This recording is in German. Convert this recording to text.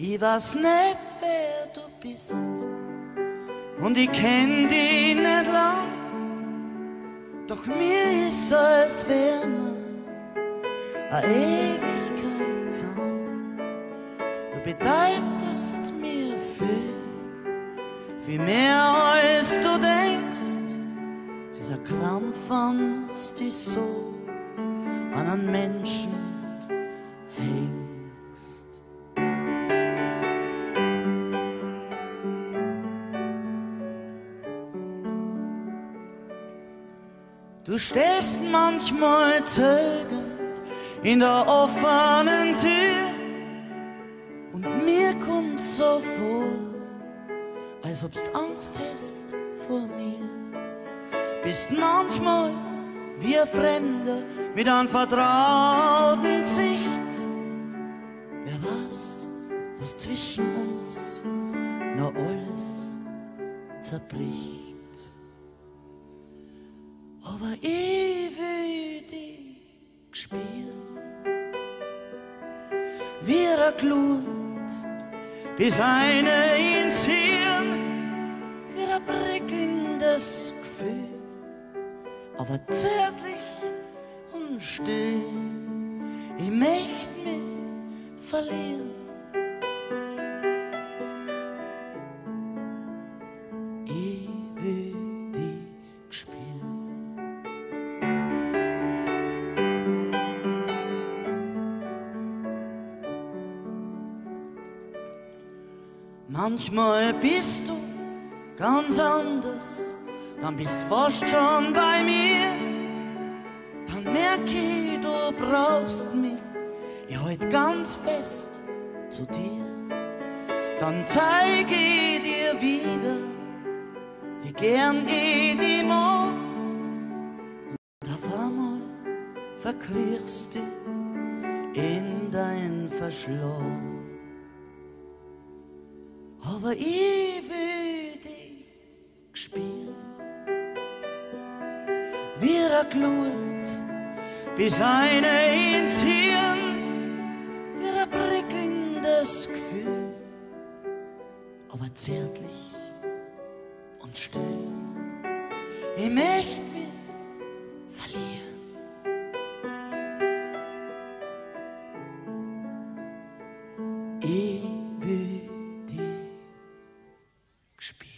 Ich weiß nicht, wer du bist. Und ich kenn dich nicht lang, doch mir ist so, als wär mir eine Ewigkeit zusammen. Du bedeutest mir viel, viel mehr als du denkst. Dieser Krampf an dich so an einen Menschen Du stehst manchmal zögernd in der offenen Tür und mir kommt so vor, als obst Angst hast vor mir. Bist manchmal wie ein Fremder mit einem vertrauten Gesicht. Wer weiß, was zwischen uns noch alles zerbricht. Aber ich will dich spielen, wie er Glut, bis eine ins Hirn, wie ein prickelndes Gefühl aber zärtlich und still. Ich möchte mich verlieren. Ich Manchmal bist du ganz anders dann bist fast schon bei mir. Dann merk ich, du brauchst mich, ich halt ganz fest zu dir. Dann zeig ich dir wieder, wie gern ich dich mag. Und auf einmal verkriechst du in dein Verschlag aber ich will dich spielen. Wie eine Glut bis eine ins Hirn, wie ein prickelndes Gefühl, aber zärtlich und still. Ich möchte mich verlieren. Ich Spiel.